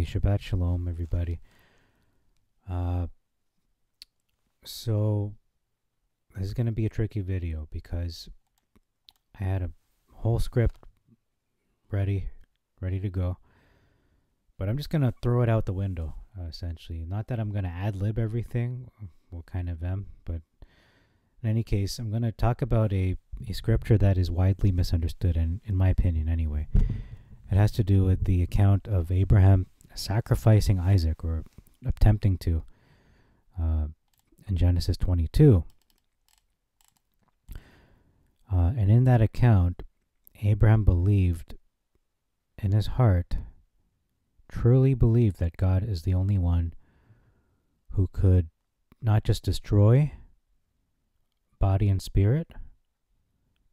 Okay, Shabbat Shalom, everybody. Uh, so, this is going to be a tricky video because I had a whole script ready, ready to go. But I'm just going to throw it out the window, uh, essentially. Not that I'm going to ad lib everything, what kind of am, but in any case, I'm going to talk about a, a scripture that is widely misunderstood, and in my opinion, anyway. It has to do with the account of Abraham sacrificing Isaac or attempting to uh, in Genesis 22. Uh, and in that account, Abraham believed in his heart, truly believed that God is the only one who could not just destroy body and spirit,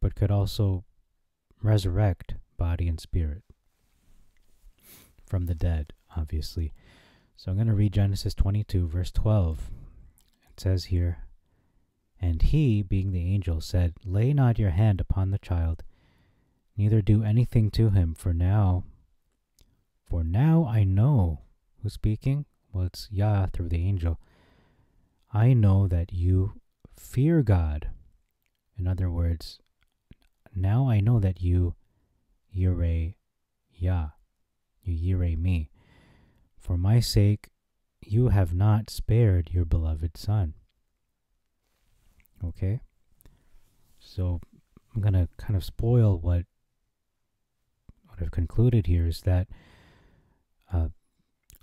but could also resurrect body and spirit from the dead, obviously. So I'm going to read Genesis 22, verse 12. It says here, And he, being the angel, said, Lay not your hand upon the child, neither do anything to him, for now, for now I know. Who's speaking? Well, it's Yah through the angel. I know that you fear God. In other words, now I know that you Yireh Yah you yire me. For my sake, you have not spared your beloved son. Okay? So I'm going to kind of spoil what, what I've concluded here is that uh,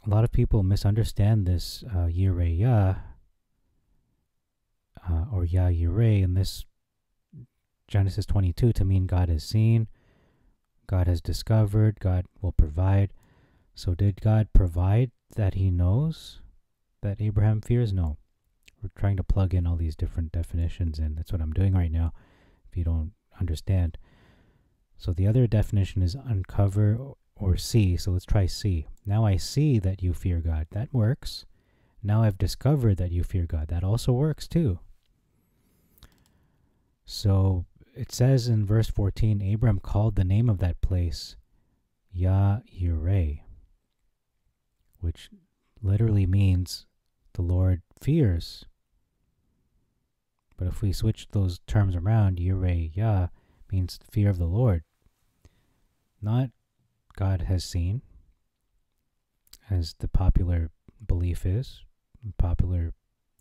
a lot of people misunderstand this uh, yire uh, or Yah Yireh in this Genesis 22 to mean God is seen God has discovered, God will provide. So, did God provide that He knows that Abraham fears? No. We're trying to plug in all these different definitions, and that's what I'm doing right now, if you don't understand. So, the other definition is uncover or see. So, let's try see. Now I see that you fear God. That works. Now I've discovered that you fear God. That also works too. So, it says in verse 14 Abram called the name of that place Yah Yireh, which literally means the Lord fears. But if we switch those terms around, Yireh Yah means fear of the Lord. Not God has seen, as the popular belief is, popular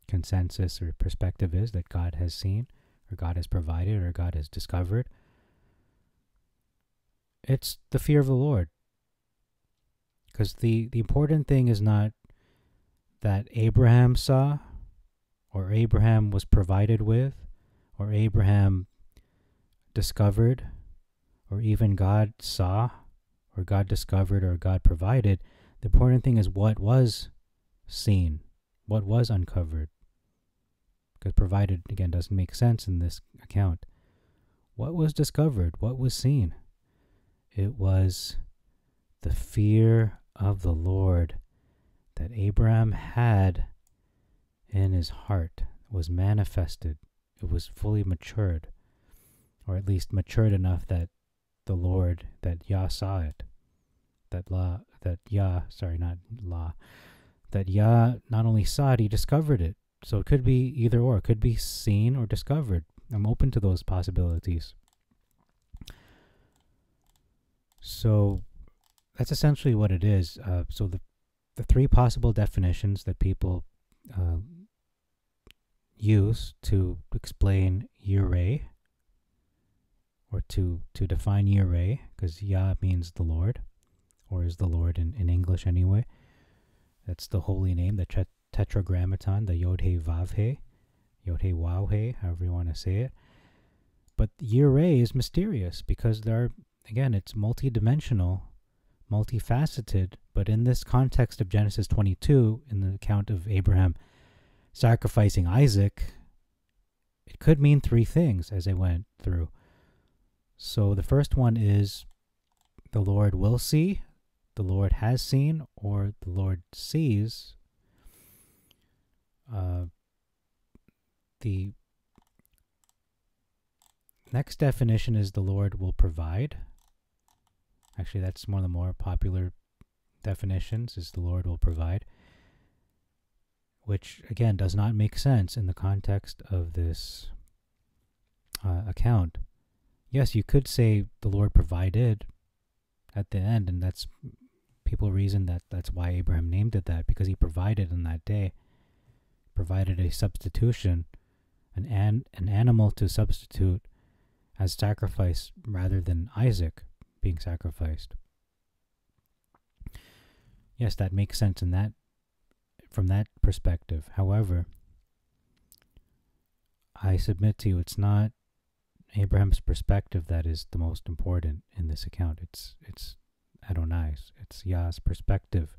consensus or perspective is that God has seen or God has provided or God has discovered. It's the fear of the Lord. Because the, the important thing is not that Abraham saw, or Abraham was provided with, or Abraham discovered, or even God saw, or God discovered, or God provided. The important thing is what was seen, what was uncovered because provided again doesn't make sense in this account. What was discovered? What was seen? It was the fear of the Lord that Abraham had in his heart was manifested. It was fully matured, or at least matured enough that the Lord, that Yah saw it, that La, that Yah, sorry, not La, that Yah not only saw it, he discovered it. So it could be either or. It could be seen or discovered. I'm open to those possibilities. So that's essentially what it is. Uh, so the the three possible definitions that people uh, use to explain Yireh, or to to define Yireh, because Yah means the Lord, or is the Lord in, in English anyway. That's the holy name, the tetragrammaton, the Yod He Vav He, Yod He Wow He, however you want to say it. But Yireh is mysterious because there are, again, it's multidimensional, multifaceted. But in this context of Genesis 22, in the account of Abraham sacrificing Isaac, it could mean three things as I went through. So the first one is the Lord will see, the Lord has seen, or the Lord sees uh, the next definition is the Lord will provide. Actually, that's one of the more popular definitions is the Lord will provide, which again does not make sense in the context of this uh, account. Yes, you could say the Lord provided at the end, and that's people reason that that's why Abraham named it that because he provided in that day, provided a substitution, an an, an animal to substitute as sacrifice rather than Isaac being sacrificed. Yes, that makes sense in that from that perspective. However, I submit to you it's not Abraham's perspective that is the most important in this account. It's it's Adonai's. It's Yah's perspective.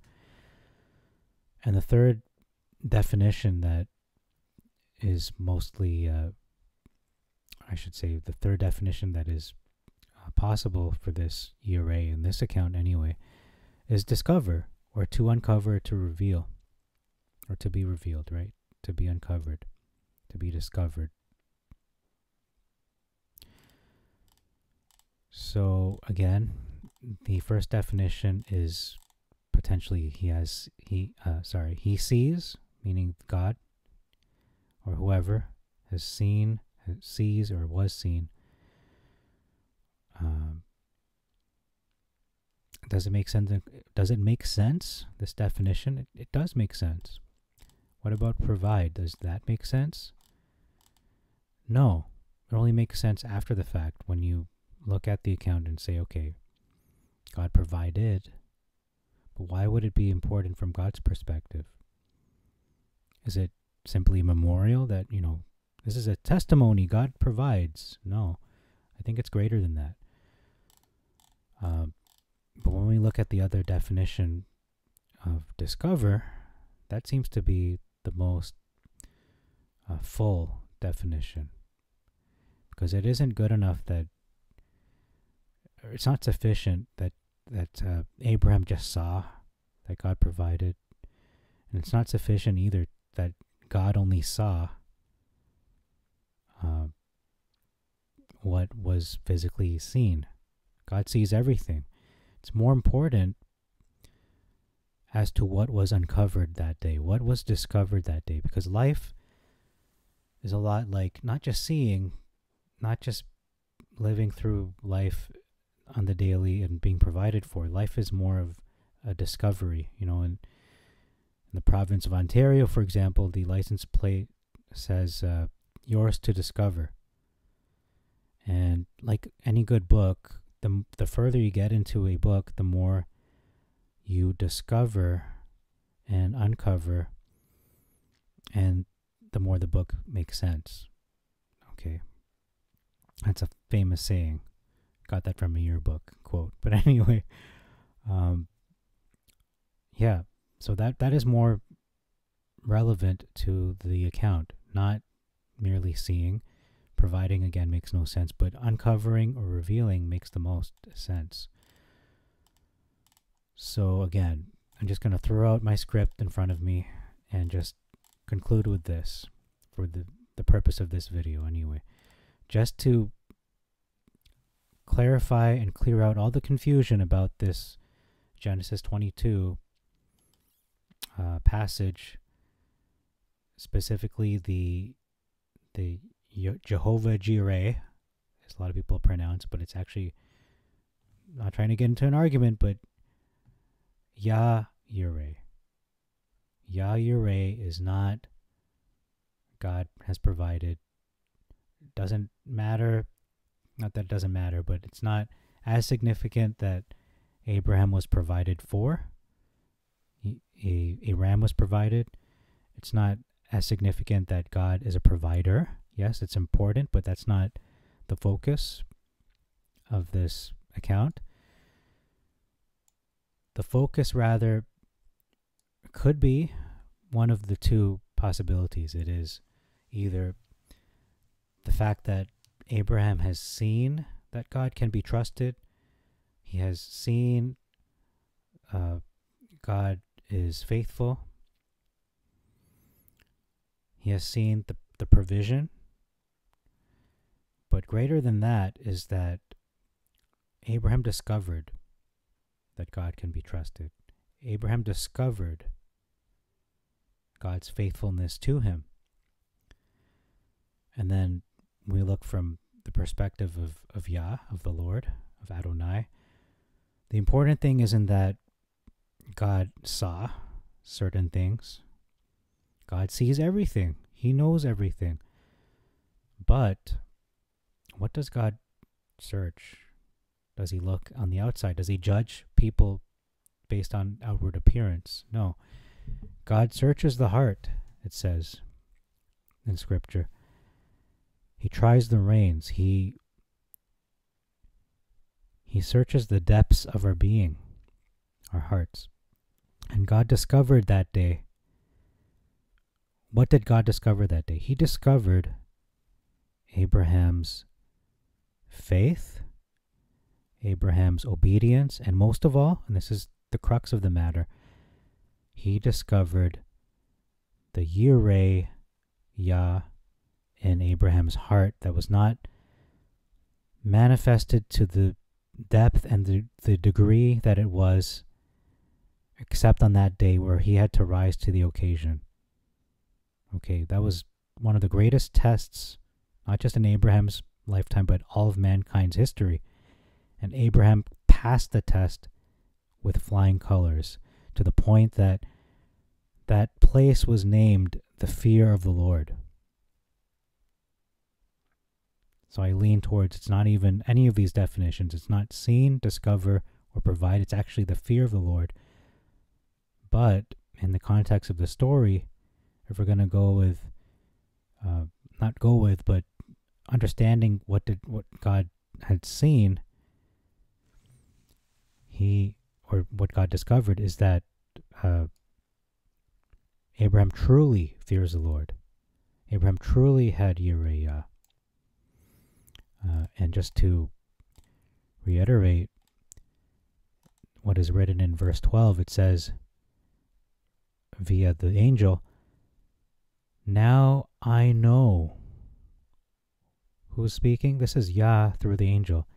And the third definition that is mostly, uh, I should say, the third definition that is possible for this Yireh in this account anyway, is discover or to uncover, to reveal, or to be revealed, right? To be uncovered, to be discovered. So again, the first definition is potentially he has he uh, sorry he sees meaning God or whoever has seen sees or was seen. Um, does it make sense? Does it make sense? This definition, it, it does make sense. What about provide? Does that make sense? No, it only makes sense after the fact when you look at the account and say, okay, God provided. But why would it be important from God's perspective? Is it simply a memorial that, you know, this is a testimony God provides? No, I think it's greater than that. Uh, but when we look at the other definition of discover, that seems to be the most uh, full definition. Because it isn't good enough that it's not sufficient that that uh, Abraham just saw that God provided, and it's not sufficient either that God only saw uh, what was physically seen. God sees everything. It's more important as to what was uncovered that day, what was discovered that day, because life is a lot like not just seeing, not just living through life on the daily and being provided for. Life is more of a discovery, you know. In, in the province of Ontario, for example, the license plate says uh, "yours to discover." And like any good book, the the further you get into a book, the more you discover and uncover, and the more the book makes sense. Okay, that's a famous saying got that from a yearbook quote. But anyway, um, yeah, so that that is more relevant to the account, not merely seeing. Providing again makes no sense, but uncovering or revealing makes the most sense. So again, I'm just going to throw out my script in front of me and just conclude with this for the, the purpose of this video anyway. Just to clarify and clear out all the confusion about this Genesis 22 uh, passage, specifically the the Jehovah Jireh, as a lot of people pronounce, but it's actually not trying to get into an argument, but Yah Yireh. Yah Yireh is not God has provided. Doesn't matter not that it doesn't matter, but it's not as significant that Abraham was provided for. A, a ram was provided. It's not as significant that God is a provider. Yes, it's important, but that's not the focus of this account. The focus, rather, could be one of the two possibilities. It is either the fact that Abraham has seen that God can be trusted. He has seen uh, God is faithful. He has seen the, the provision. But greater than that is that Abraham discovered that God can be trusted. Abraham discovered God's faithfulness to him. And then we look from the perspective of, of Yah, of the Lord, of Adonai. The important thing isn't that God saw certain things. God sees everything. He knows everything. But what does God search? Does he look on the outside? Does he judge people based on outward appearance? No. God searches the heart, it says in Scripture. He tries the reins. He he searches the depths of our being, our hearts. And God discovered that day. What did God discover that day? He discovered Abraham's faith, Abraham's obedience, and most of all, and this is the crux of the matter, he discovered the Yireh Yah in Abraham's heart that was not manifested to the depth and the, the degree that it was, except on that day where he had to rise to the occasion. Okay, that was one of the greatest tests, not just in Abraham's lifetime, but all of mankind's history. And Abraham passed the test with flying colors to the point that that place was named the fear of the Lord. So I lean towards it's not even any of these definitions. It's not seen, discover, or provide. It's actually the fear of the Lord. But in the context of the story, if we're going to go with, uh, not go with, but understanding what did what God had seen, he or what God discovered is that uh, Abraham truly fears the Lord. Abraham truly had Uriah. Uh, and just to reiterate what is written in verse 12, it says via the angel, Now I know. Who's speaking? This is Yah through the angel.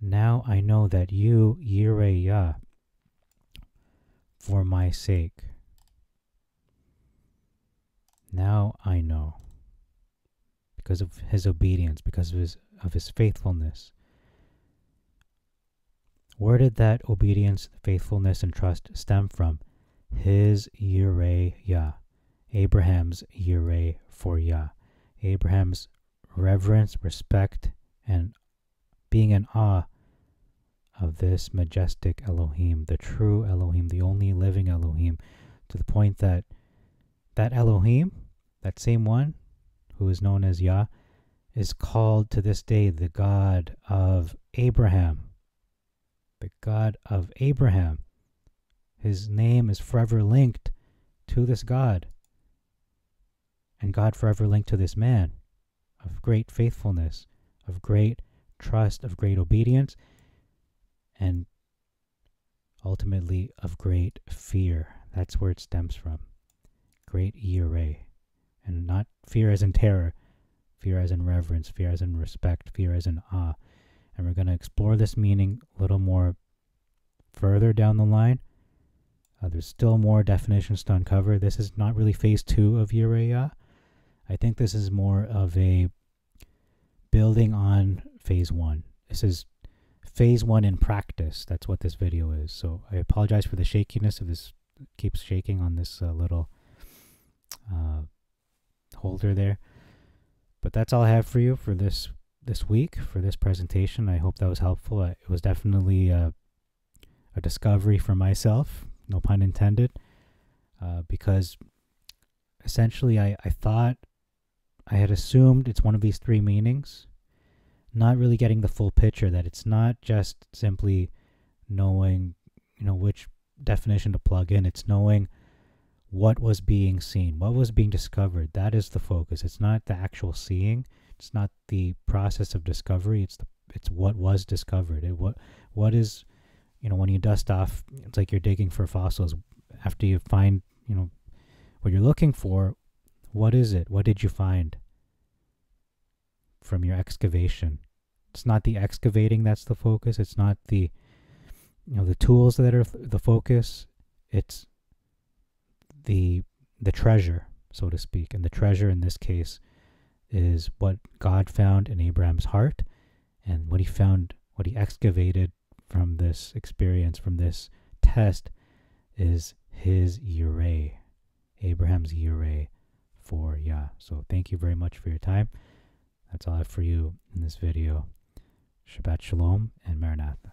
Now I know that you, Yireh Yah, for my sake. Now I know. Because of his obedience, because of his of his faithfulness. Where did that obedience, faithfulness, and trust stem from? His Yireh Yah, Abraham's Yireh for Yah, Abraham's reverence, respect, and being in awe of this majestic Elohim, the true Elohim, the only living Elohim, to the point that that Elohim, that same one who is known as Yah, is called to this day the God of Abraham. The God of Abraham. His name is forever linked to this God. And God forever linked to this man of great faithfulness, of great trust, of great obedience, and ultimately of great fear. That's where it stems from. Great Yireh. And not fear as in terror, fear as in reverence, fear as in respect, fear as in awe. And we're going to explore this meaning a little more further down the line. Uh, there's still more definitions to uncover. This is not really phase two of Yireh Yah. I think this is more of a building on phase one. This is phase one in practice. That's what this video is. So I apologize for the shakiness of this. keeps shaking on this uh, little uh, holder there. But that's all I have for you for this this week for this presentation. I hope that was helpful. It was definitely a, a discovery for myself, no pun intended, uh, because essentially I, I thought I had assumed it's one of these three meanings, not really getting the full picture that it's not just simply knowing, you know, which definition to plug in. It's knowing what was being seen, what was being discovered. That is the focus. It's not the actual seeing. It's not the process of discovery. It's the it's what was discovered. It what what is you know when you dust off. It's like you're digging for fossils. After you find you know what you're looking for, what is it? What did you find from your excavation? It's not the excavating that's the focus. It's not the you know the tools that are the focus it's the the treasure, so to speak, and the treasure in this case is what God found in Abraham's heart, and what he found, what he excavated from this experience, from this test, is his yireh, Abraham's yireh for Yah. So thank you very much for your time. That's all I have for you in this video. Shabbat Shalom and Maranatha.